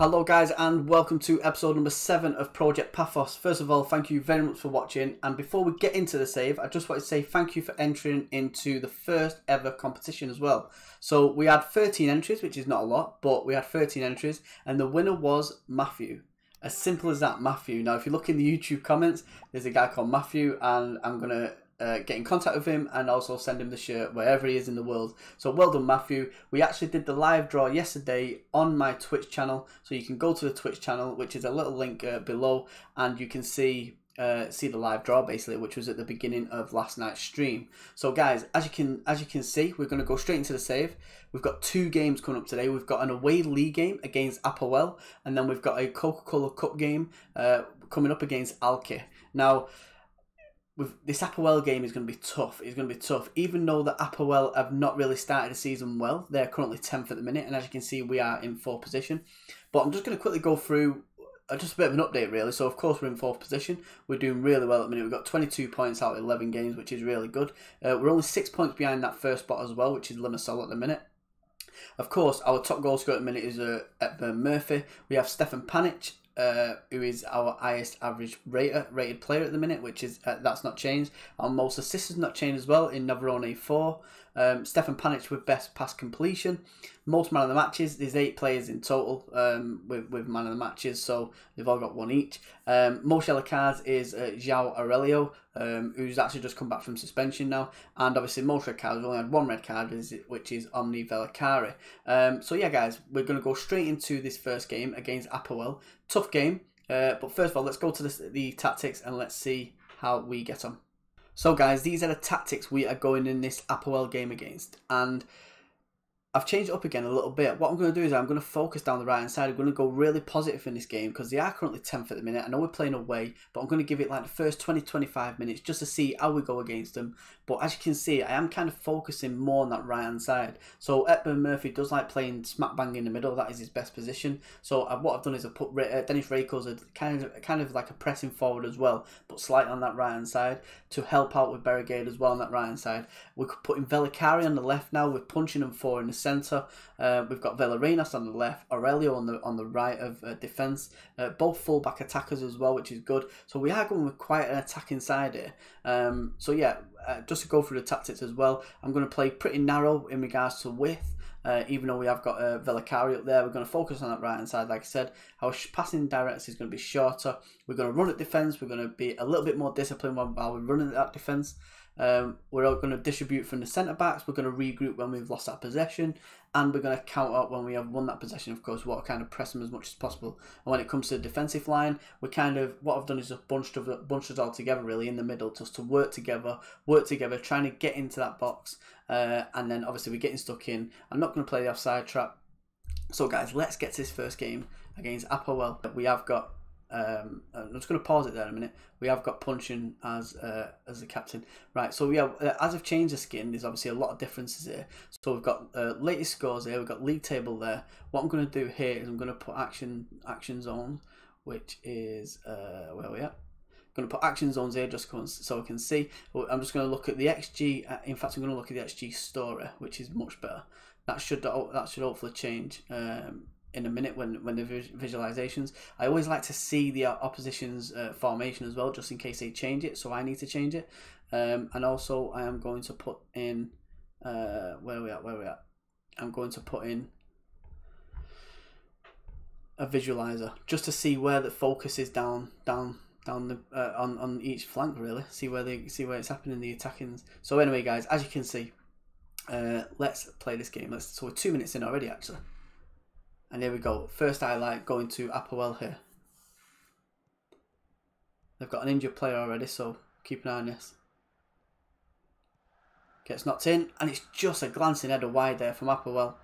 Hello guys and welcome to episode number 7 of Project Paphos. First of all, thank you very much for watching and before we get into the save, I just want to say thank you for entering into the first ever competition as well. So we had 13 entries, which is not a lot, but we had 13 entries and the winner was Matthew. As simple as that, Matthew. Now if you look in the YouTube comments, there's a guy called Matthew and I'm going to uh, get in contact with him and also send him the shirt wherever he is in the world. So well done, Matthew. We actually did the live draw yesterday on my Twitch channel, so you can go to the Twitch channel, which is a little link uh, below, and you can see. Uh, see the live draw basically, which was at the beginning of last night's stream. So guys, as you can as you can see, we're going to go straight into the save. We've got two games coming up today. We've got an away league game against Apoel, and then we've got a Coca-Cola Cup game uh, coming up against Alki. Now, with this Apoel game is going to be tough. It's going to be tough, even though the Apoel have not really started the season well. They're currently tenth at the minute, and as you can see, we are in fourth position. But I'm just going to quickly go through uh, just a bit of an update, really. So of course we're in fourth position. We're doing really well at the minute. We've got 22 points out of 11 games, which is really good. Uh, we're only six points behind that first spot as well, which is Limassol at the minute. Of course, our top goal scorer at the minute is uh, Murphy. We have Stefan Panic uh, who is our highest average rater, rated player at the minute, which is uh, that's not changed. Our most assists has not changed as well in Navarone 4. Um, Stefan Panic with best pass completion. Most man of the matches. There's eight players in total um, with, with man of the matches, so they've all got one each. Um, most yellow cards is uh, João Aurelio, um, who's actually just come back from suspension now. And obviously, most red cards, we've only had one red card, which is Onni Valakari. Um, so, yeah, guys, we're going to go straight into this first game against Apoel. Tough game, uh, but first of all, let's go to the tactics and let's see how we get on. So guys, these are the tactics we are going in this Apoel game against. And I've changed up again a little bit. What I'm going to do is I'm going to focus down the right hand side. I'm going to go really positive in this game because they are currently 10th at the minute. I know we're playing away, but I'm going to give it like the first 20 25 minutes just to see how we go against them. But as you can see, I am kind of focusing more on that right hand side. So Hepburn Murphy does like playing smack bang in the middle. That is his best position. So what I've done is I've put uh, Deniss Rakels kind of kind of like a pressing forward as well, but slight on that right hand side to help out with Berrigade as well on that right hand side. We could put in Valakari on the left now. We're punching them four in the centre. Uh, we've got Velarenas on the left, Aurelio on the on the right of uh, defence. Uh, both full-back attackers as well, which is good. So we are going with quite an attacking side here. Um, so yeah, uh, just to go through the tactics as well, I'm going to play pretty narrow in regards to width. Uh, even though we have got uh, Valakari up there, we're going to focus on that right hand side. Like I said, our passing direct is going to be shorter. We're going to run at defence. We're going to be a little bit more disciplined while, while we're running at that defence. Um, we're all going to distribute from the centre backs. We're going to regroup when we've lost that possession, and we're going to count up when we have won that possession. Of course, what kind of press them as much as possible. And when it comes to the defensive line, we're kind of what I've done is just bunched of bunched us all together really in the middle, just to work together, work together, trying to get into that box. Uh, and then obviously we're getting stuck in. I'm not going to play the offside trap. So guys, let's get to this first game against Apoel. We have got um, I'm just going to pause it there a minute. We have got Puncheon as uh, as the captain, right? So we have, uh, as I've changed the skin, there's obviously a lot of differences here. So we've got uh, latest scores here. We've got league table there. What I'm going to do here is I'm going to put action action zones, which is uh, where we at. I'm going to put action zones here just so I can see. I'm just going to look at the XG. Uh, in fact, I'm going to look at the XG story, which is much better. That should that should hopefully change. Um, in a minute when when the visualizations. I always like to see the opposition's uh, formation as well, just in case they change it. So I need to change it, um, and also I am going to put in uh, where are we at? Where are we at? I'm going to put in a visualizer just to see where the focus is down down down the uh, on on each flank really see where they see where it's happening the attacking so anyway guys as you can see uh, let's play this game let's so we're two minutes in already actually and here we go. First highlight going to Apoel here. They've got an injured player already, so keep an eye on this. Gets knocked in, and it's just a glancing header wide there from Apoel.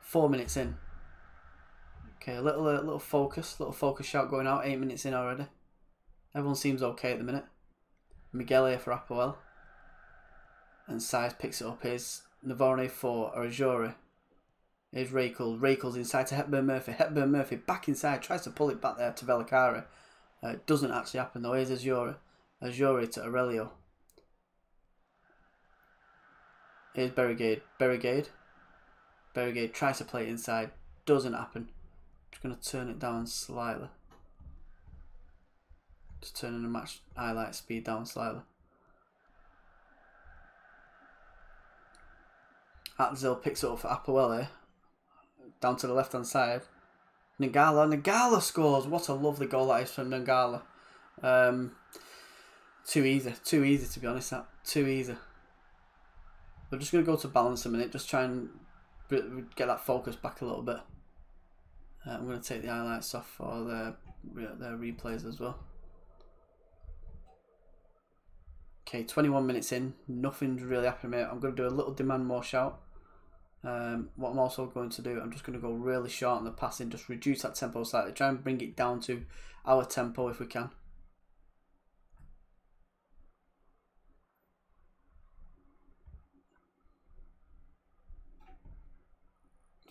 Four minutes in. Okay, a little a little focus, little focus shot going out. Eight minutes in already. Everyone seems okay at the minute. Miguel here for Apoel. And Size picks it up. Here's Navarone for Arajuuri. Here's Rakels. Rakels inside to Hepburn Murphy. Hepburn Murphy back inside. Tries to pull it back there to Valakari. Uh, doesn't actually happen though. Here's Azure. Azure to Aurelio. Here's Berrigade. Berrigade. Berrigade tries to play it inside. Doesn't happen. Just going to turn it down slightly. Just turning the match highlight speed down slightly. Atzil picks it up for Apoel. Down to the left hand side. Nagala. Nagala scores. What a lovely goal that is from Nagala. Um, too easy. Too easy to be honest. That Too easy. We're just going to go to balance a minute. Just try and get that focus back a little bit. Uh, I'm to take the highlights off for the their replays as well. Okay, 21 minutes in, nothing's really happening. I'm going to do a little demand more shout. Um, what I'm also going to do, I'm just going to go really short on the passing, just reduce that tempo slightly, try and bring it down to our tempo if we can.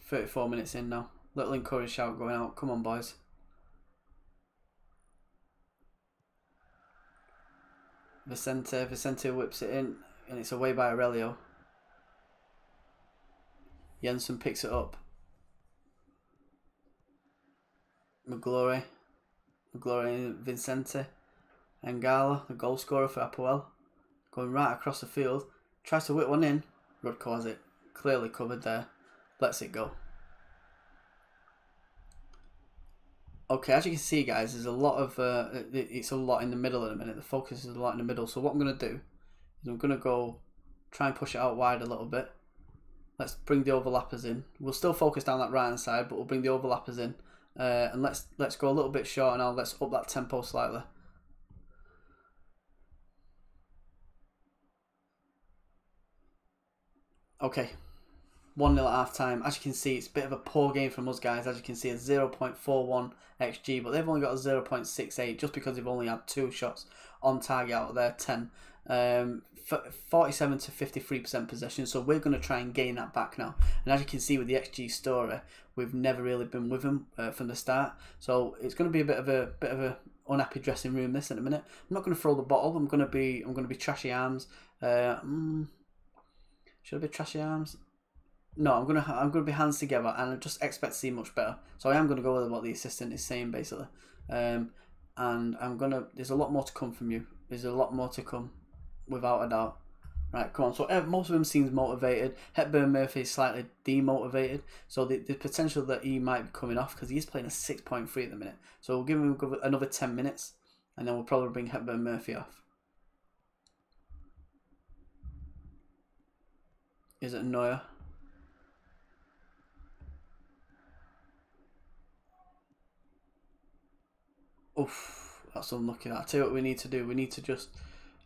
Thirty-four minutes in now. Little encourage shout going out. Come on, boys. Vicente, Vicente whips it in, and it's away by Aurelio. Jensen picks it up. McGlory, McGlory and Vicente. Angala, the goal scorer for Apoel, going right across the field. Tries to whip one in. Rudko has it clearly covered there. Lets it go. Okay, as you can see, guys, there's a lot of uh, it's a lot in the middle at the minute. The focus is a lot in the middle. So what I'm going to do is I'm going to go try and push it out wide a little bit. Let's bring the overlappers in. We'll still focus down that right hand side, but we'll bring the overlappers in. Uh, and let's let's go a little bit short now. Let's up that tempo slightly. Okay, 1 0 at half time. As you can see, it's a bit of a poor game from us guys. As you can see, a 0.41 XG, but they've only got a 0.68 just because they've only had two shots on target out of their 10. Um, 47 to 53% possession, so we're going to try and gain that back now. And as you can see with the XG story, we've never really been with them uh, from the start, so it's going to be a bit of a bit of a unhappy dressing room this in a minute. I'm not going to throw the bottle. I'm going to be I'm going to be trashy arms. Uh, mm, should I be trashy arms? no, I'm gonna I'm gonna be hands together, and I just expect to see much better. So I am gonna go with what the assistant is saying basically, um, and I'm gonna. There's a lot more to come from you. There's a lot more to come, without a doubt. Right, come on. So uh, most of them seems motivated. Hepburn Murphy is slightly demotivated. So the, the potential that he might be coming off because he's playing a six point three at the minute. So we'll give him another ten minutes, and then we'll probably bring Hepburn Murphy off. Is it Neuer? Oof, that's unlucky. I tell you what we need to do. We need to just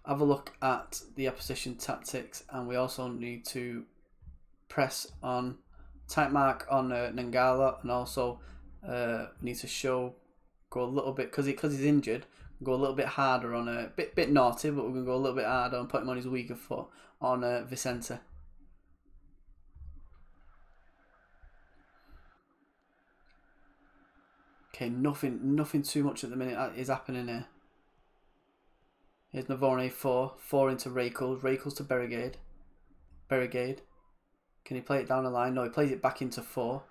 have a look at the opposition tactics, and we also need to press on tight mark on uh, Nangala, and also uh, need to show go a little bit because he, cause he's injured. Go a little bit harder on a bit bit naughty, but we're gonna go a little bit harder and put him on his weaker foot on uh, Vicente. Okay, nothing nothing too much at the minute is happening here. Here's Navorne 4, 4 into Rakels, Rakels to Berigade. Berigade. Can he play it down the line? No, he plays it back into 4.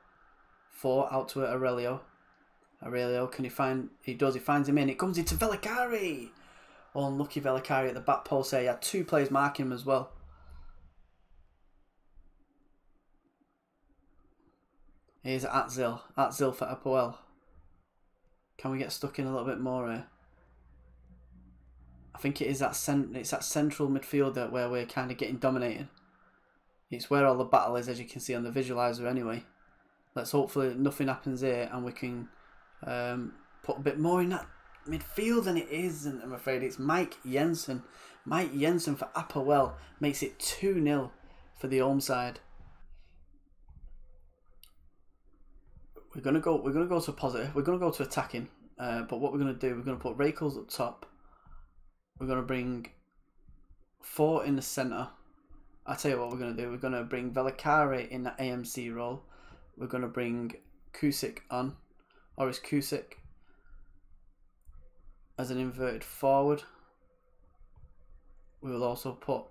4 out to Aurelio. Aurelio, can he find... He does, he finds him in. It comes into Valakari! Oh, unlucky Valakari at the back post there. He had two players marking him as well. Here's Atzil. Atzil for Apoel. Can we get stuck in a little bit more here? I think it is that cent it's that central midfielder where we're kind of getting dominated. It's where all the battle is, as you can see on the visualizer anyway. Let's hopefully nothing happens here and we can um, put a bit more in that midfield than it is. And I'm afraid it's Mike Jensen. Mike Jensen for Apoel makes it 2-0 for the home side. We're gonna go. We're gonna go to positive. We're gonna go to attacking. Uh, but what we're gonna do, we're gonna put Rakels up top. We're gonna bring four in the center. I tell you what, we're gonna do. We're gonna bring Valakari in the AMC role. We're gonna bring Kusik on, or is Kusik as an inverted forward. We will also put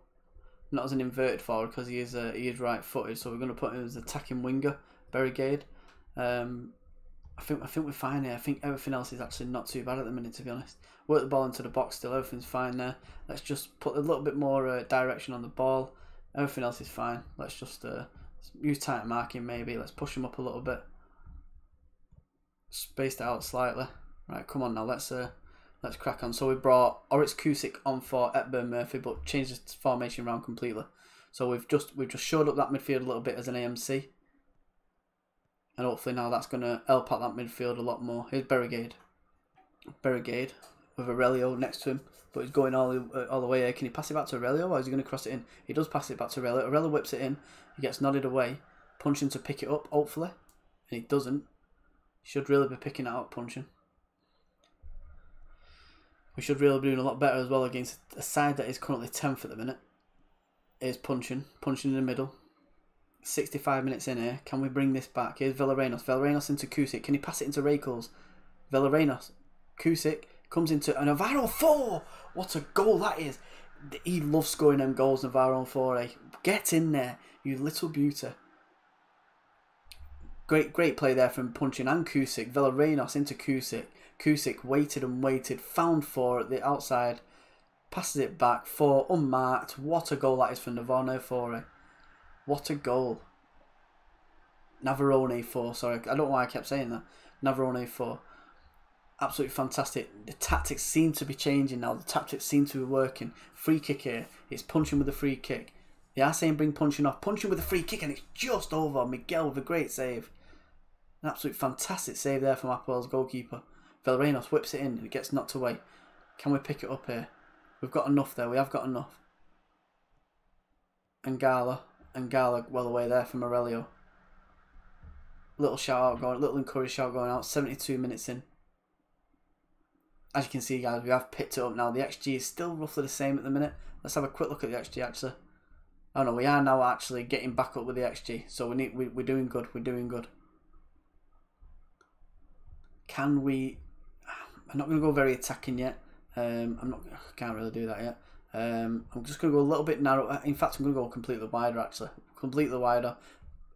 not as an inverted forward because he is uh, he is right footed. So we're going to put him as attacking winger, Berigade. Um, I think I think we're fine here. I think everything else is actually not too bad at the minute, to be honest. Work the ball into the box still. Everything's fine there. Let's just put a little bit more uh, direction on the ball. Everything else is fine. Let's just uh, use tight marking maybe. Let's push him up a little bit. Spaced out slightly. Right, come on now. Let's uh, let's crack on. So we brought Oryx Kusic on for Hepburn Murphy, but changed the formation around completely. So we've just we've just showed up that midfield a little bit as an AMC. And hopefully now that's going to help out that midfield a lot more. Here's Berrigade. Berrigade with Aurelio next to him. But he's going all the, uh, all the way here. Can he pass it back to Aurelio or is he going to cross it in? He does pass it back to Aurelio. Aurelio whips it in. He gets nodded away. Puncheon to pick it up, hopefully. And he doesn't. He should really be picking it up, Puncheon. We should really be doing a lot better as well against a side that is currently 10th at the minute. Is Puncheon. Puncheon in the middle. 65 minutes in here. Can we bring this back? Here's Villarenos. Villarenos into Kusic. Can he pass it into Rakels? Villarenos. Kusic comes into an Navarro 4. What a goal that is. He loves scoring them goals, Navarro 4. Eh? Get in there, you little beauty. Great, great play there from Puncheon and Kusic. Villarenos into Kusic. Kusic waited and waited, found four at the outside, passes it back, four unmarked. What a goal that is for Navarro 4. Eh? What a goal. Navarone 4, sorry, I don't know why I kept saying that. Navarone 4. Absolutely fantastic. The tactics seem to be changing now. The tactics seem to be working. Free kick here. It's Puncheon with a free kick. They are saying bring Puncheon off. Puncheon with a free kick and it's just over. Miguel with a great save. An absolute fantastic save there from Apoel's goalkeeper. Villarenos whips it in and it gets knocked away. Can we pick it up here? We've got enough there. We have got enough. And Gala and Gala well away there from Aurelio. Little shout out going, little encourage shout going out. 72 minutes in. As you can see, guys, we have picked it up now. The XG is still roughly the same at the minute. Let's have a quick look at the XG actually. Oh no, we are now actually getting back up with the XG. So we need we, we're doing good. We're doing good. Can we? I'm not going to go very attacking yet. Um, I'm not. I can't really do that yet. Um, I'm just going to go a little bit narrow. In fact, I'm going to go completely wider actually. Completely wider.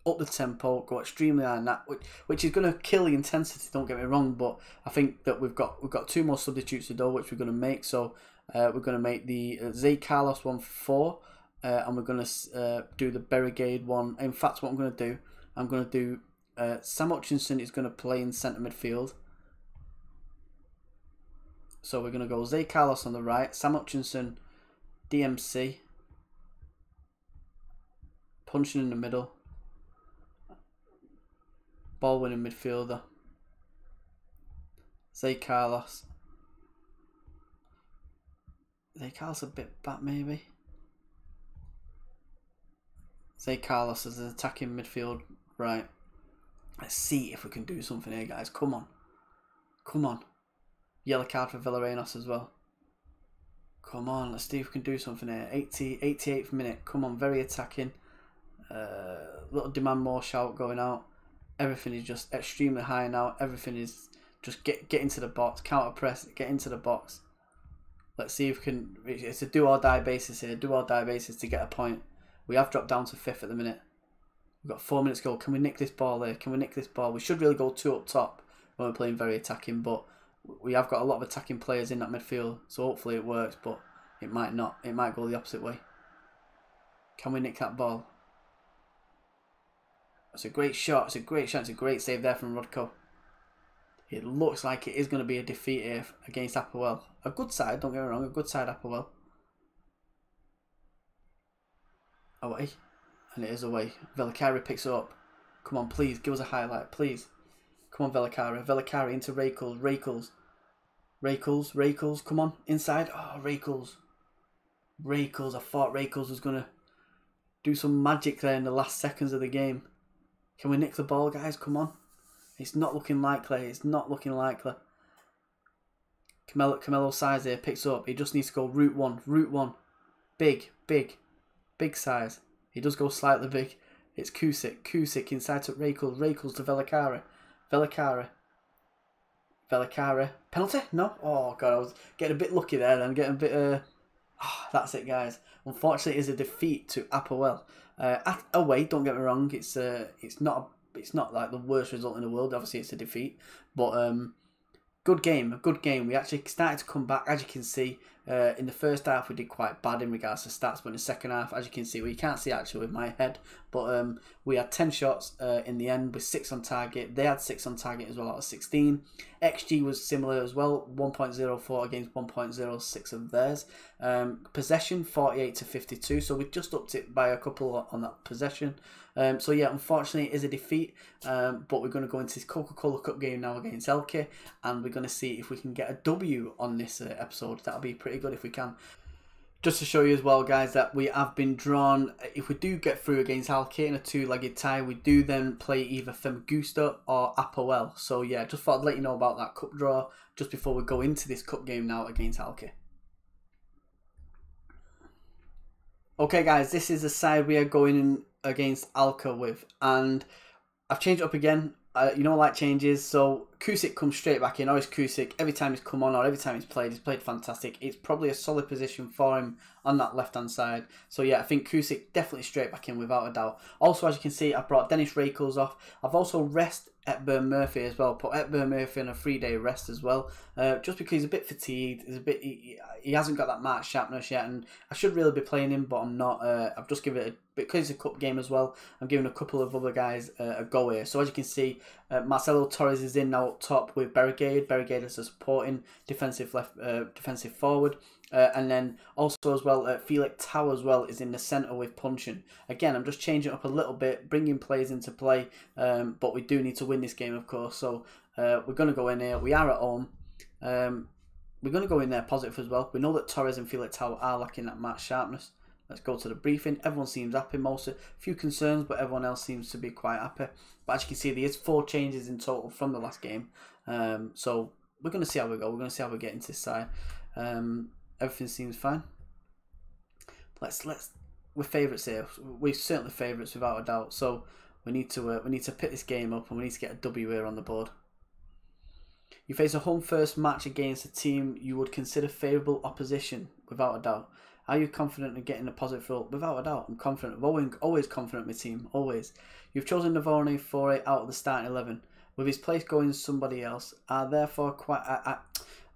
Up the tempo, go extremely high, that which, which is going to kill the intensity. Don't get me wrong, but I think that we've got we've got two more substitutes to do, which we're going to make. So uh, we're going to make the uh, Zay Carlos one for four, uh, and we're going to uh, do the Berrigade one. In fact, what I'm going to do, I'm going to do uh, Sam Hutchinson is going to play in centre midfield. So we're going to go Zay Carlos on the right, Sam Hutchinson DMC. Puncheon in the middle. Ball winning midfielder. Zay Carlos. Zay Carlos a bit back maybe. Zay Carlos as an attacking midfield. Right. Let's see if we can do something here, guys. Come on. Come on. Yellow card for Villarenos as well. Come on, let's see if we can do something here. 80, 88th minute. Come on, very attacking. Uh, little demand more shout going out. Everything is just extremely high now. Everything is just get get into the box, counter press, get into the box. Let's see if we can. It's a do or die basis here. Do or die basis to get a point. We have dropped down to fifth at the minute. We've got four minutes to go. Can we nick this ball here? Can we nick this ball? We should really go two up top when we're playing very attacking, but we have got a lot of attacking players in that midfield, so hopefully it works, but it might not. It might go the opposite way. Can we nick that ball? It's a great shot. It's a great shot. It's a great save there from Rudko. It looks like it is going to be a defeat here against Apoel. A good side, don't get me wrong, a good side Apoel. Away. And it is away. Valakari picks up. Come on, please, give us a highlight, please. Come on, Valakari. Velikari into Rakels. Rakels. Rakels. Rakels. Come on. Inside. Oh, Rakels. Rakels. I thought Rakels was going to do some magic there in the last seconds of the game. Can we nick the ball, guys? Come on. It's not looking likely. It's not looking likely. Camelo, Camelo size here picks up. He just needs to go route one. Route one. Big, big, big size. He does go slightly big. It's Kusic. Kusic inside to Rakels. Rakels to Valakari. Valakari. Valakari. Penalty? No? Oh, God, I was getting a bit lucky there then. Getting a bit... Uh... Oh, that's it, guys. Unfortunately, it is a defeat to Apoel. Uh, at, away, don't get me wrong, it's uh, it's not it's not like the worst result in the world. Obviously, it's a defeat, but um, good game, a good game. We actually started to come back, as you can see. Uh, in the first half, we did quite bad in regards to stats, but in the second half, as you can see, well, you can't see actually with my head, but um, we had 10 shots uh, in the end with 6 on target. They had 6 on target as well out of 16. XG was similar as well, 1.04 against 1.06 of theirs. Um, possession, 48 to 52, so we just upped it by a couple on that possession. Um, so yeah, unfortunately, it is a defeat, um, but we're going to go into this Coca-Cola Cup game now against Alki, and we're going to see if we can get a W on this uh, episode. That'll be pretty good if we can. Just to show you as well, guys, that we have been drawn. If we do get through against Alki in a two-legged tie, we do then play either Famagusta or Apoel. So yeah, just thought I'd let you know about that cup draw just before we go into this cup game now against Alki. Okay, guys, this is the side we are going against Alki with, and I've changed it up again. Uh, you know, like changes. So Kusic comes straight back in. Oris Kusic, every time he's come on or every time he's played, he's played fantastic. It's probably a solid position for him on that left hand side. So yeah, I think Kusic definitely straight back in without a doubt. Also, as you can see, I brought Deniss Rakels off. I've also rest Hepburn Murphy as well. Put Hepburn Murphy on a three day rest as well, uh, just because he's a bit fatigued. He's a bit he, he, hasn't got that match sharpness yet, and I should really be playing him, but I'm not. Uh, I've just given it a, because it's a cup game as well. I'm giving a couple of other guys uh, a go here. So as you can see, uh, Marcelo Torres is in now up top with Berrigade. Berrigade is a supporting defensive left uh, defensive forward. Uh, and then also as well, uh, Felix Tau as well is in the centre with Puncheon. Again, I'm just changing up a little bit, bringing players into play, um, but we do need to win this game, of course. So uh, we're going to go in here. We are at home. Um, we're going to go in there positive as well. We know that Torres and Felix Tau are lacking that match sharpness. Let's go to the briefing. Everyone seems happy. Most a few concerns, but everyone else seems to be quite happy. But as you can see, there is four changes in total from the last game. Um, so we're going to see how we go. We're going to see how we get into this side. Um, everything seems fine. Let's let's we're favourites here. We're certainly favourites without a doubt. So we need to uh, we need to pick this game up and we need to get a W here on the board. You face a home first match against a team you would consider favourable opposition without a doubt. Are you confident of getting a positive result? Without a doubt, I'm confident. I'm always, confident in my team. Always. You've chosen Navorny for it out of the starting eleven, with his place going to somebody else. Are therefore quite. I,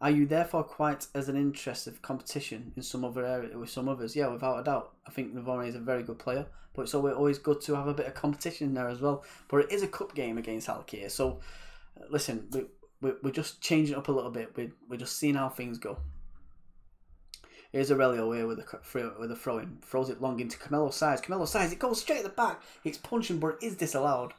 are you therefore quite as an interest of competition in some other area with some others? Yeah, without a doubt. I think Navarre is a very good player, but it's always good to have a bit of competition there as well. But it is a cup game against Alki, so uh, listen, we, we, we're just changing up a little bit. We, we're just seeing how things go. Here's Aurelio here with a with a throw in, throws it long into Camelo Size. Camelo Size, it goes straight at the back. It's Puncheon, but it is disallowed.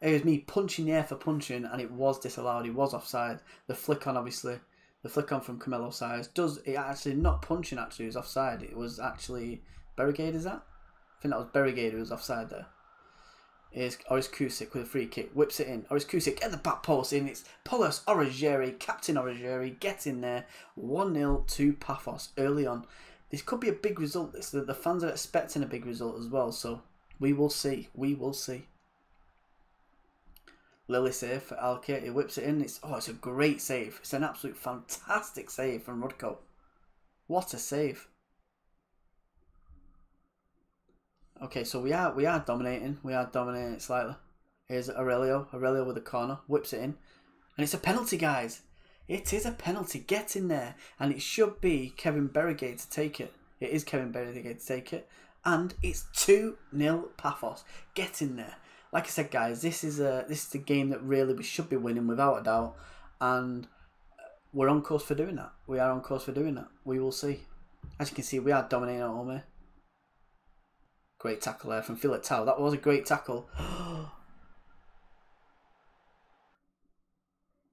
It was me punching the air for Puncheon, and it was disallowed. He was offside. The flick on, obviously, the flick on from Camelo Size does it actually not Puncheon actually it was offside. It was actually Berrigade, is that? I think that was Berrigade who was offside there. Is Oris Kusik with a free kick, whips it in. Oris Kusik at the back post in. It's Paulus Arajuuri, Captain Origeri, gets in there. 1 0 to Paphos early on. This could be a big result. This the, the fans are expecting a big result as well, so we will see. We will see. Lily save for Alki. He whips it in. It's oh, it's a great save. It's an absolute fantastic save from Rudko. What a save! Okay, so we are we are dominating. We are dominating slightly. Here's Aurelio. Aurelio with a corner. Whips it in. And it's a penalty, guys. It is a penalty. Get in there. And it should be Kevin Berrigate to take it. It is Kevin Berrigate to take it. And it's 2 0 Paphos. Get in there like I said, guys, this is a this is a game that really we should be winning without a doubt, and we're on course for doing that. We are on course for doing that. We will see. As you can see, we are dominating at home here. Great tackle there from Philip Tau. That was a great tackle.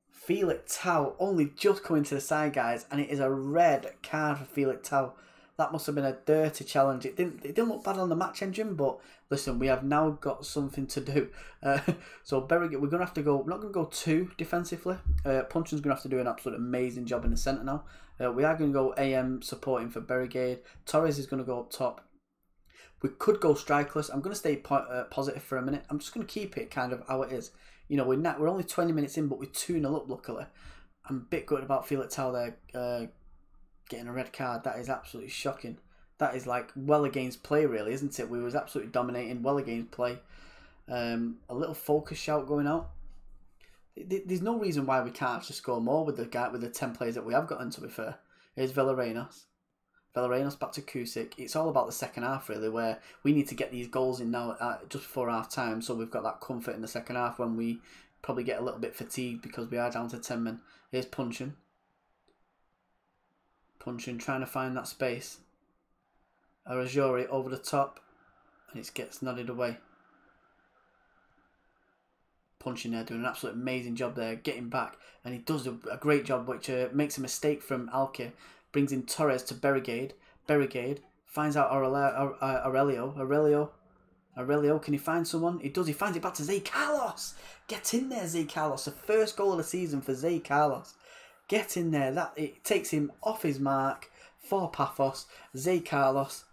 Felix Tau only just coming to the side, guys, and it is a red card for Felix Tau that must have been a dirty challenge. It didn't it didn't look bad on the match engine, but listen, we have now got something to do. Uh, so Berry, we're gonna have to go. We're not gonna go too defensively. Uh, Puncheon's gonna have to do an absolute amazing job in the centre now. Uh, we are gonna go AM supporting for Berrigade. Torres is gonna go up top. We could go strikeless. I'm gonna stay po uh, positive for a minute. I'm just gonna keep it kind of how it is. You know, we're not, we're only 20 minutes in, but we're 2 0 up. Luckily, I'm a bit good about Felix Tau there uh, getting a red card. That is absolutely shocking. That is like well against play, really, isn't it? We was absolutely dominating, well against play. Um, a little focus shout going out. There's no reason why we can't just score more with the guy with the ten players that we have gotten. To be fair, here's Villarenos. Villarenos back to Kusic. It's all about the second half really, where we need to get these goals in now at, just before half time, so we've got that comfort in the second half when we probably get a little bit fatigued because we are down to ten men. Here's Puncheon. Puncheon trying to find that space. Arajuuri over the top, and it gets nodded away. Puncheon there, doing an absolute amazing job there, getting back, and he does a, a great job, which uh, makes a mistake from Alki, brings in Torres to Berrigade. Berrigade finds out Aurelio, Aurelio, Aurelio, Aurelio. Can he find someone? He does. He finds it back to Zay Carlos. Get in there, Zay Carlos. The first goal of the season for Zay Carlos. Get in there. That it takes him off his mark for Paphos. Zay Carlos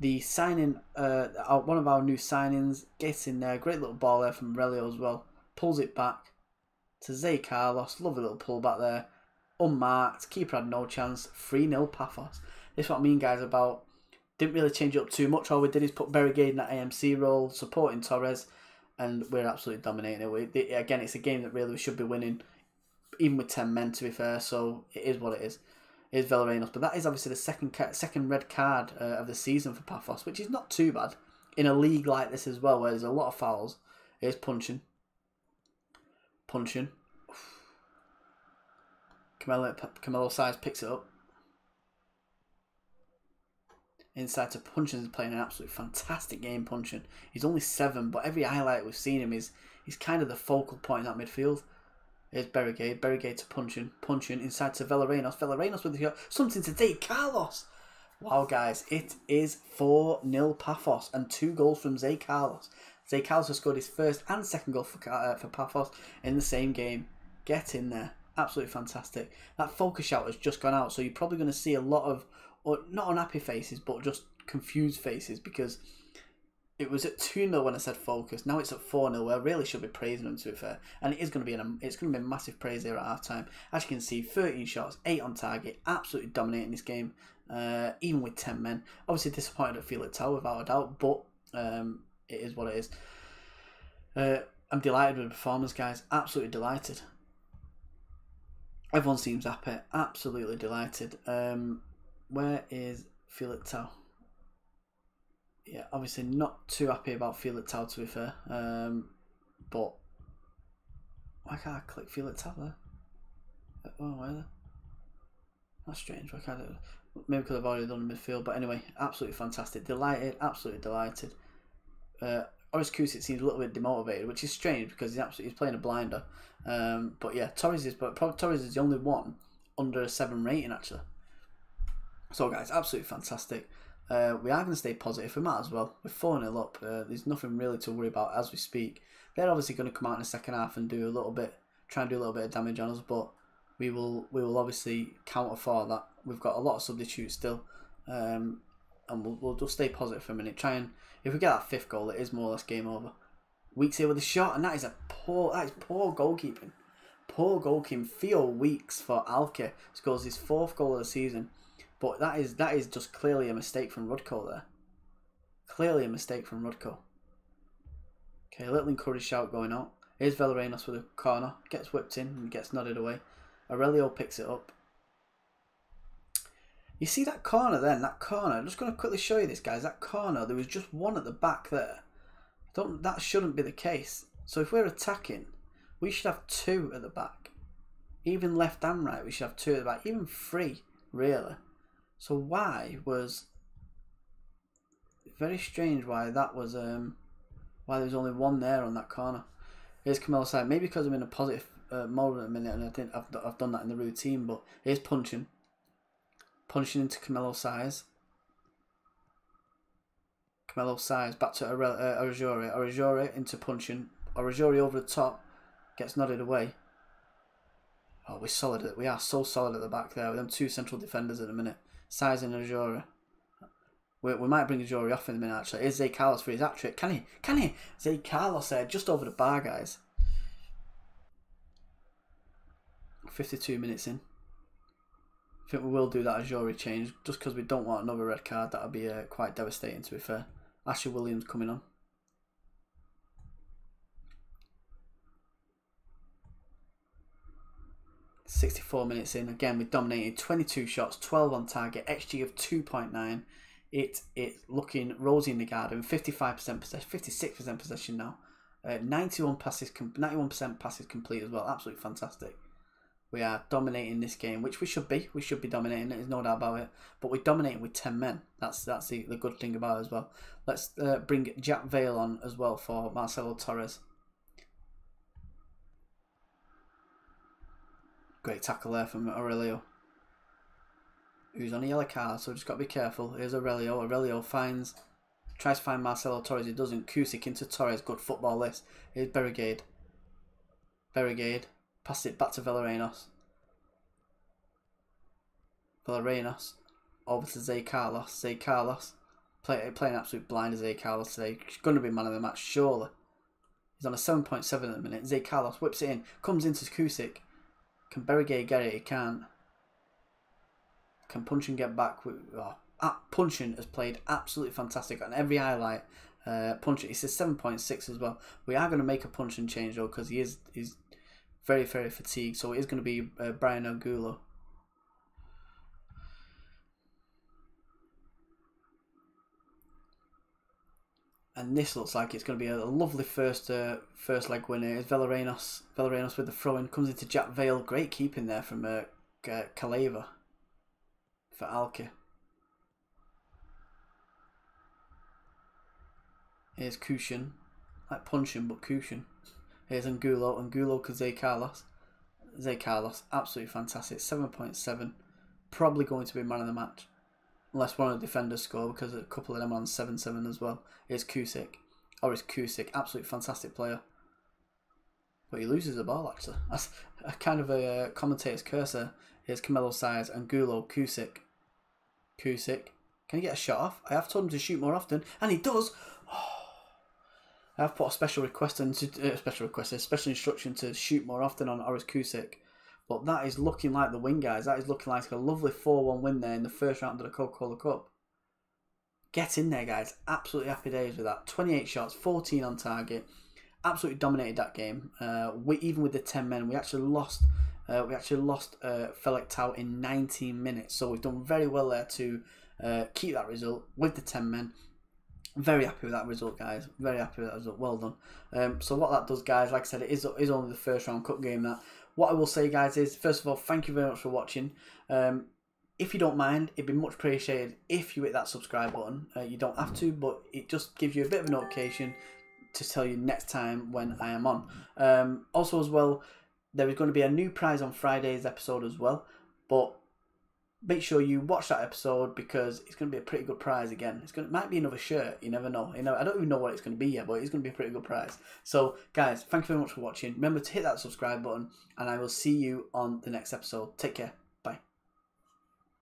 the signing, uh, one of our new signings, gets in there. Great little ball there from Aurelio as well pulls it back to Zay Carlos. Lovely little pull back there. Unmarked. Keeper had no chance. 3 0 Paphos. This is what I mean, guys, about. Didn't really change it up too much. All we did is put Berrigade in that AMC role, supporting Torres, and we're absolutely dominating it. We, again, it's a game that really we should be winning, even with 10 men, to be fair. So it is what it is. It is Villarenos. But that is obviously the second second red card uh, of the season for Paphos, which is not too bad in a league like this as well, where there's a lot of fouls. It is Puncheon. Camelo, Size picks it up. Inside to Puncheon is playing an absolutely fantastic game, Puncheon. He's only seven, but every highlight we've seen him is he's kind of the focal point in that midfield. Here's Berrigade, Berrigade to Puncheon, Puncheon inside to Villarenos, Villarenos with the, something to take, Carlos! Wow, guys, it is 4 0 Paphos and two goals from Zay Carlos. Zay Carlos has scored his first and second goal for, uh, for Paphos in the same game. Get in there. Absolutely fantastic. That focus shout has just gone out, so you're probably going to see a lot of, or not unhappy faces, but just confused faces because it was at 2 0 when I said focus. Now it's at 4 0, where I really should be praising them to be fair. And it is going to be an, it's going to be a massive praise here at half time. As you can see, 13 shots, 8 on target, absolutely dominating this game, uh, even with 10 men. Obviously disappointed at Felix Tau without a doubt, but um, it is what it is. Uh, I'm delighted with the performance, guys. Absolutely delighted. Everyone seems happy. Absolutely delighted. Um, where is Tau? Yeah, obviously not too happy about Tau to be fair. Um, but why can't I click Tau there? Oh, where? That's strange. Why can't I? Maybe because I've already done the midfield. But anyway, absolutely fantastic. Delighted. Absolutely delighted. Uh, Oris Kusic seems a little bit demotivated, which is strange because he's absolutely he's playing a blinder. Um, but yeah, Torres is but Torres is the only one under a seven rating actually. So guys, absolutely fantastic. Uh, we are going to stay positive. We might as well. We're 4 0 up. Uh, there's nothing really to worry about as we speak. They're obviously going to come out in the second half and do a little bit, try and do a little bit of damage on us, but we will we will obviously counter for that. We've got a lot of substitutes still. Um, and we'll, we'll just stay positive for a minute. Try and if we get that fifth goal, it is more or less game over. Weeks here with a shot, and that is a poor that is poor goalkeeping. Poor goalkeeping. Theo Weeks for Alki scores his fourth goal of the season, but that is that is just clearly a mistake from Rudko there. Clearly a mistake from Rudko. Okay, a little encouraged shout going out. Here's Villarenos with a corner, gets whipped in and gets nodded away. Aurelio picks it up. You see that corner then, that corner, I'm just going to quickly show you this guys, that corner, there was just one at the back there. Don't, that shouldn't be the case. So if we're attacking, we should have two at the back. Even left and right, we should have two at the back, even three, really. So why was, very strange why that was, um, why there was only one there on that corner. Here's Camelo side, maybe because I'm in a positive uh, mode at a minute and I think I've, I've done that in the routine, but here's Puncheon Puncheon into Camelo Size. Camelo Size back to Arajuuri. Uh, Arajuuri into Puncheon. Arajuuri over the top. Gets nodded away. Oh, we're solid. We are so solid at the back there with them two central defenders at the minute. Size and Arajouri. We, we might bring Ajori off in a minute actually. Is Zé Carlos for his hat trick? Can he? Can he? Zé Carlos there, just over the bar, guys. 52 minutes in. I think we will do that Azuri change just because we don't want another red card. That would be uh, quite devastating, to be fair. Ashley Williams coming on. Sixty-four minutes in again. We dominated twenty-two shots, twelve on target, xG of two point nine. It it's looking rosy in the garden. Fifty-five percent possession, fifty-six percent possession now. Uh, ninety-one passes, ninety-one percent passes complete as well. Absolutely fantastic. We are dominating this game, which we should be. We should be dominating. There's no doubt about it. But we're dominating with 10 men. That's that's the, the good thing about it as well. Let's uh, bring Jack Vale on as well for Marcelo Torres. Great tackle there from Aurelio. Who's on a yellow card, so just got to be careful. Here's Aurelio. Aurelio finds, tries to find Marcelo Torres. He doesn't. Kusic into Torres. Good football this. Here's Berrigade. Berrigade. Pass it back to Villarenos. Villarenos. Over to Zay Carlos. Zay Carlos. Play, playing absolute blind as Zay Carlos today. He's going to be man of the match, surely. He's on a 7.7 at the minute. Zay Carlos whips it in. Comes into Kusik. Can Berrigay get it? He can't. Can Puncheon get back? Oh, ah, Puncheon has played absolutely fantastic on every highlight. Uh, Puncheon, he says 7.6 as well. We are going to make a Puncheon change though because he is he's very, very fatigued. So it is going to be uh, Brian Angulo. and this looks like it's going to be a lovely first uh, first leg winner. Is Villarenos Villarenos with the throw in comes into Jack Vale. Great keeping there from uh, Caleva for Alki. Here's Kushin, like Puncheon but Kushin. Here's Angulo, Angulo to Zay Carlos. Zay Carlos, absolutely fantastic. 7.7. Probably going to be man of the match. Unless one of the defenders score because a couple of them on 7-7 as well. Here's Kusik. Or is Kusik. Absolutely fantastic player. But he loses the ball actually. That's a kind of a uh, commentator's cursor. Here's Camilo Size, and Angulo, Kusik. Kusik. Can he get a shot off? I have told him to shoot more often. And he does. Oh. I've put a special request and uh, special request, a special instruction to shoot more often on Oris Kusic. But that is looking like the win, guys. That is looking like a lovely 4-1 win there in the first round of the Coca-Cola Cup. Get in there, guys. Absolutely happy days with that. 28 shots, 14 on target. Absolutely dominated that game. Uh, we even with the 10 men, we actually lost. Uh, we actually lost uh, Felix Tau in 19 minutes. So we've done very well there to uh, keep that result with the 10 men. Very happy with that result, guys. Very happy with that result. Well done. Um, so what that does, guys, like I said, it is, is only the first round cup game. That what I will say, guys, is first of all, thank you very much for watching. Um, if you don't mind, it'd be much appreciated if you hit that subscribe button. Uh, you don't have to, but it just gives you a bit of a notification to tell you next time when I am on. Um, also, as well, there is going to be a new prize on Friday's episode as well. But make sure you watch that episode because it's going to be a pretty good prize again. It's going to, it might be another shirt. You never know. You know, I don't even know what it's going to be yet, but it's going to be a pretty good prize. So, guys, thank you very much for watching. Remember to hit that subscribe button, and I will see you on the next episode. Take care.